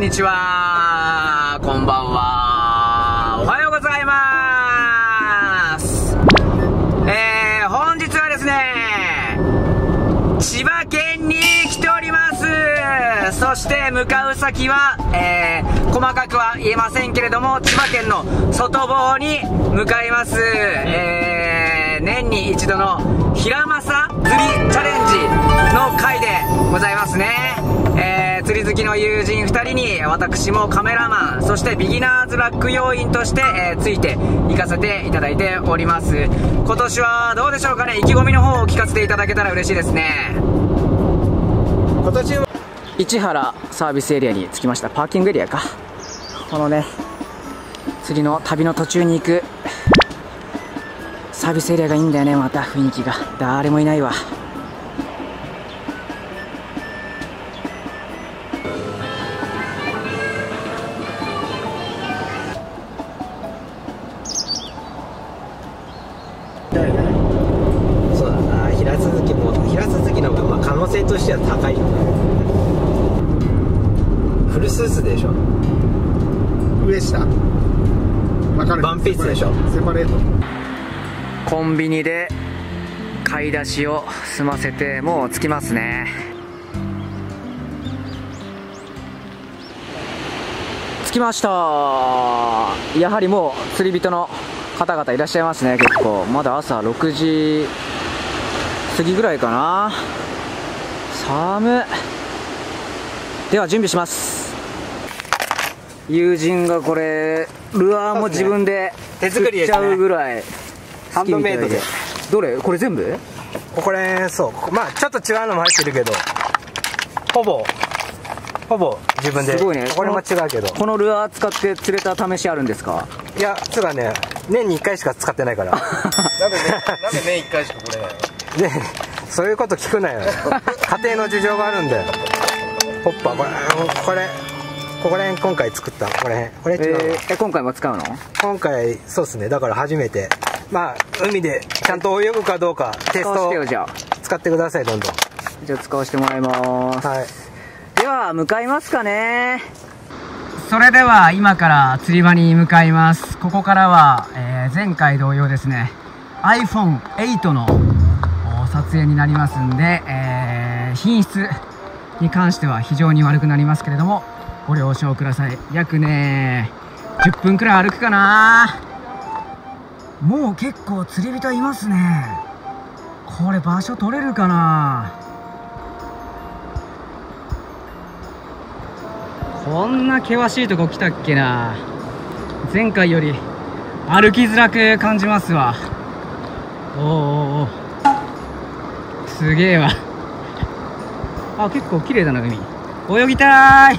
んにちは。こんばんは。おはようございます。えー、本日はですね千葉県に来ております。そして向かう先は、えー、細かくは言えませんけれども千葉県の外房に向かいます。えー、年に一度の平正釣りチャレンジの回でございますね、り好きの友人2人に私もカメラマンそしてビギナーズラック要員として、えー、ついて行かせていただいております。今年はどうでしょうかね？意気込みの方を聞かせていただけたら嬉しいですね。今年は市原サービスエリアに着きましたパーキングエリアか。このね釣りの旅の途中に行くサービスエリアがいいんだよねまた。雰囲気が。誰もいないわ。ピースでしょセパレート。コンビニで買い出しを済ませてもう着きますね。着きました。やはりもう釣り人の方々いらっしゃいますね。結構まだ朝6時過ぎぐらいかな。寒では準備します友人がこれルアーも自分で手作りっちゃうぐらいハンドメイドで。どれ？これ全部？これそう。まあちょっと違うのも入ってるけど。ほぼ。ほぼ自分で。すごいね。これも違うけど。このルアー使って釣れた試しあるんですか？いやつうかね。年に1回しか使ってないから。なんでねなんで年1回しかこれ。ないのねそういうこと聞くなよ。家庭の事情があるんだよ。ホッパーこれこれここら辺今回作ったこれこれ違うわ、えーえ今回も使うの？今回そうですね。だから初めて。まあ海でちゃんと泳ぐかどうかテスト。をせてよじゃあ。使ってくださいどんどん。じゃあ使わせてもらいます。はい。では向かいますかね。それでは今から釣り場に向かいます。ここからは、えー前回同様ですね。iPhone8 のお撮影になりますんで、えー品質に関しては非常に悪くなりますけれどもご了承ください。約ね10分くらい歩くかな。もう結構釣り人いますね。これ場所取れるかな。こんな険しいとこ来たっけな。前回より歩きづらく感じますわ。おーおおすげえわ。あ結構綺麗だな海。泳ぎたい。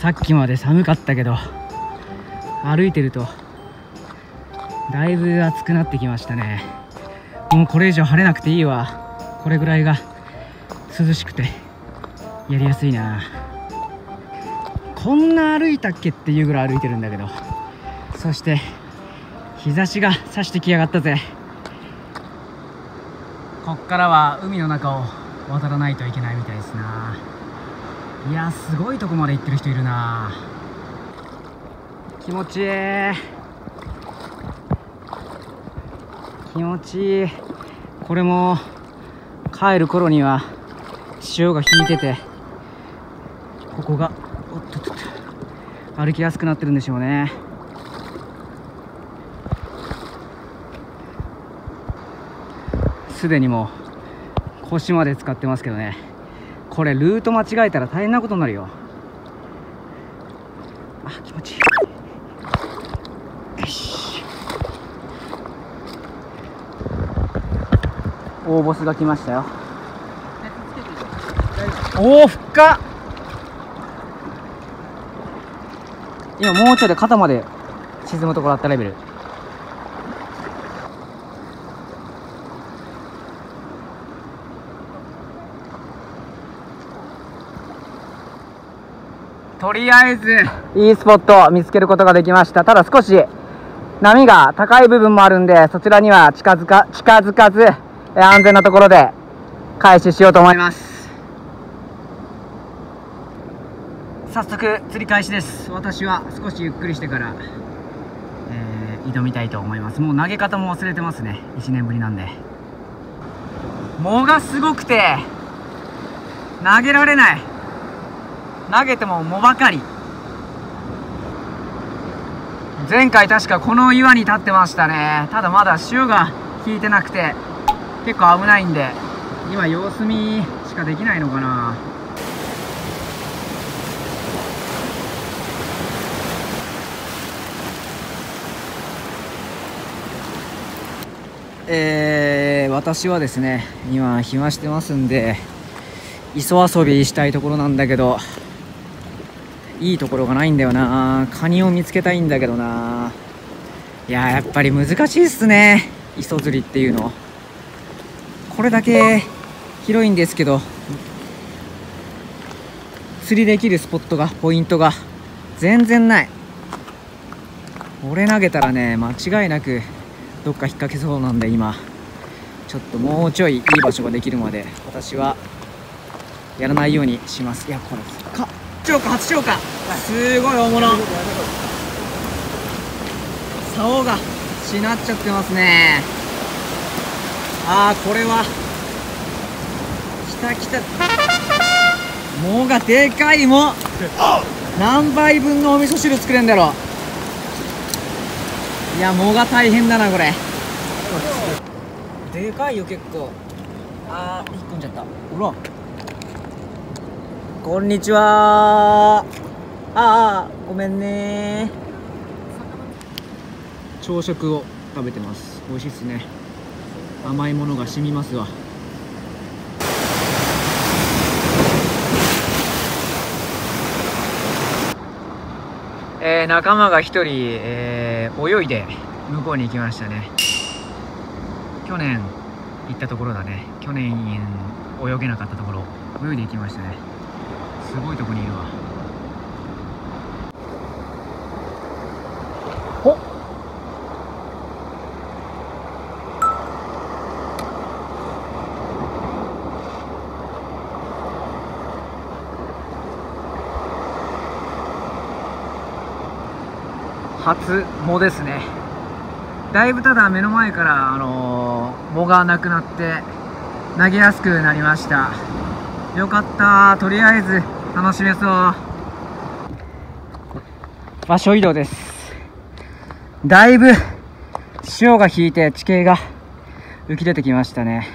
さっきまで寒かったけど歩いてるとだいぶ暑くなってきましたね。もうこれ以上晴れなくていいわ。これぐらいが涼しくてやりやすいな。こんな歩いたっけっていうぐらい歩いてるんだけどそして日差しが差してきやがったぜ。こっからは海の中を渡らないといけないみたいですな。いやすごいとこまで行ってる人いるな。気持ちいい。気持ちいい。これも帰る頃には潮が引いててここがおっとっとっと歩きやすくなってるんでしょうね。すでにもう腰まで使ってますけどね。これルート間違えたら大変なことになるよ。あ気持ちいい。よし。大ボスが来ましたよ。おお深っ今もうちょいで肩まで沈むところあったレベル。とりあえずいいスポットを見つけることができました。ただ少し波が高い部分もあるんでそちらには近づか近づかず安全なところで開始しようと思います。早速釣り開始です。私は少しゆっくりしてから、えー、挑みたいと思います。もう投げ方も忘れてますね。1年ぶりなんで。藻がすごくて投げられない。投げても藻ばかり。前回確かこの岩に立ってましたね。ただまだ潮が引いてなくて結構危ないんで今様子見しかできないのかな。えー、私はですね今暇してますんで磯遊びしたいところなんだけどいいところがないんだよな。カニを見つけたいんだけどな。いややっぱり難しいっすね。磯釣りっていうの。これだけ広いんですけど釣りできるスポットがポイントが全然ない。俺投げたらね間違いなくどっか引っ掛けそうなんで今。ちょっともうちょいいい場所ができるまで私はやらないようにします。いやこれ超過初超過すごい大物。竿がしなっちゃってますね。ああこれは。きたきた。藻がでかい藻何杯分のお味噌汁作れんだろう。いや藻が大変だなこれ。でかいよ結構。あー引っ込んじゃった。ほらこんにちは。ああごめんね。朝食を食べてます。美味しいっすね。甘いものが染みますわ。えー、仲間が一人、えー、泳いで向こうに行きましたね。去年行ったところだね。去年泳げなかったところ泳いで行きましたね。すごいとこにいるわ。ほっ初藻ですね。だいぶただ目の前から、あのー、藻がなくなって投げやすくなりました。よかった。とりあえず楽しめそう場所移動です。だいぶ潮が引いて地形が浮き出てきましたね。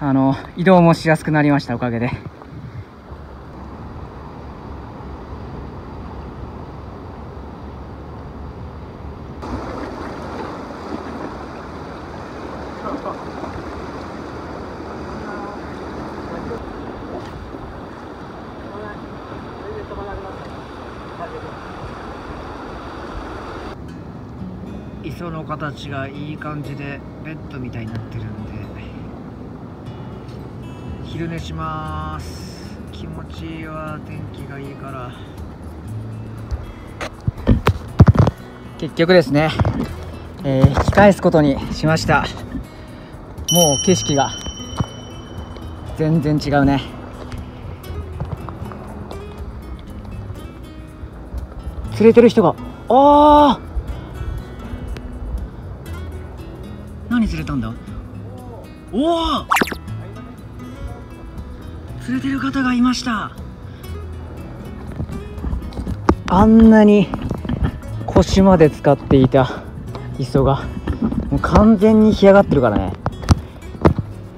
あの移動もしやすくなりましたおかげで。磯の形がいい感じでベッドみたいになってるんで昼寝します。気持ちいいわ天気がいいから。結局ですね、えー、引き返すことにしました。もう景色が全然違うね。釣れてる人がああ何釣れたんだ？おお釣れてる方がいました。あんなに腰まで使っていた磯がもう完全に干上がってるからね。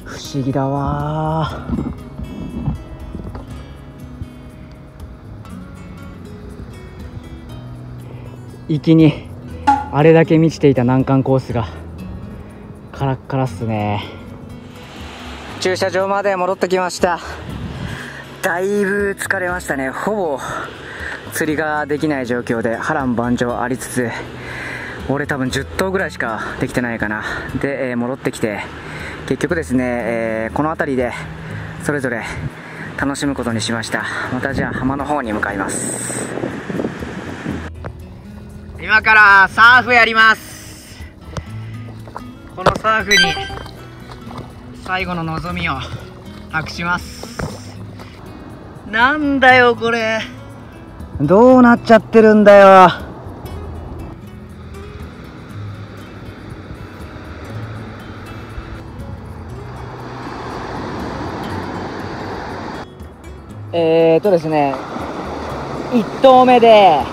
不思議だわ行きにあれだけ満ちていた難関コースがカラッカラっすね。駐車場まで戻ってきました。だいぶ疲れましたね。ほぼ釣りができない状況で波乱万丈ありつつ俺多分10頭ぐらいしかできてないかな。で、えー、戻ってきて結局ですね、えー、この辺りでそれぞれ楽しむことにしました。またじゃあ浜の方に向かいます。今からサーフやります。このサーフに最後の望みを託します。なんだよこれ。どうなっちゃってるんだよ。えーとですね1投目で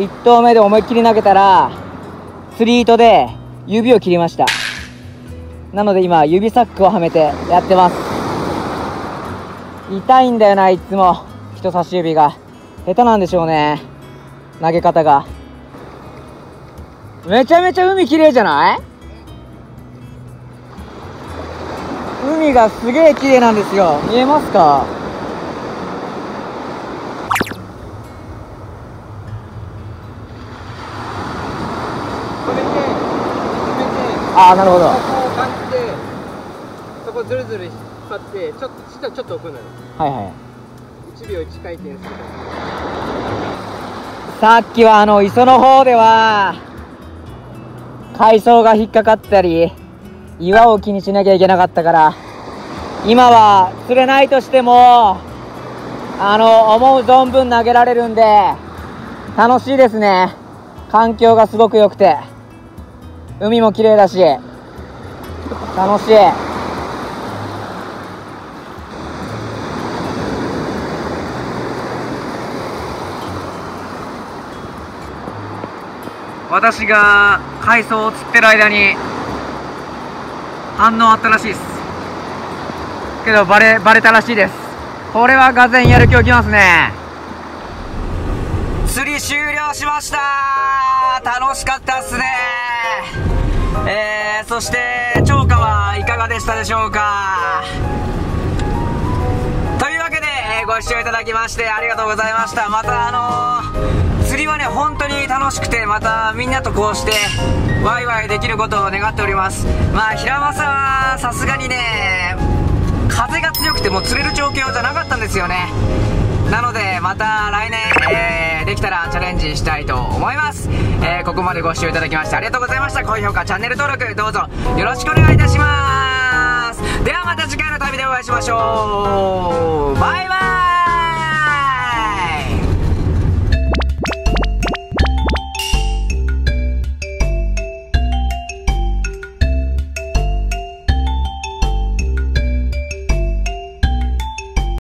1投目で思いっきり投げたら釣り糸で指を切りました。なので今指サックをはめてやってます。痛いんだよないつも。人差し指が。下手なんでしょうね。投げ方が。めちゃめちゃ海綺麗じゃない？海がすげえ綺麗なんですよ。見えますか？ああなるほど。こう感じてそこずるずる引っ張ってちょっとちょっとちょっと置くのよ。はいはい。1秒1回転する。さっきはあの磯の方では海藻が引っかかったり岩を気にしなきゃいけなかったから今は釣れないとしてもあの思う存分投げられるんで楽しいですね。環境がすごく良くて海も綺麗だし楽しい。私が海藻を釣ってる間に反応あったらしいです。けどバレバレたらしいです。これはがぜんやる気起きますね。釣り終了しました。楽しかったっすね。ー、そして釣果はいかがでしたでしょうか？というわけで、えーご視聴いただきましてありがとうございました。またあのー釣りはね本当に楽しくてまたみんなとこうしてワイワイできることを願っております。まあ平正はさすがにね風が強くても釣れる状況じゃなかったんですよね。なのでまた来年、えーできたらチャレンジしたいと思います、えーここまでご視聴いただきましてありがとうございました。高評価チャンネル登録どうぞよろしくお願いいたします。ではまた次回の旅でお会いしましょう。バイバイ。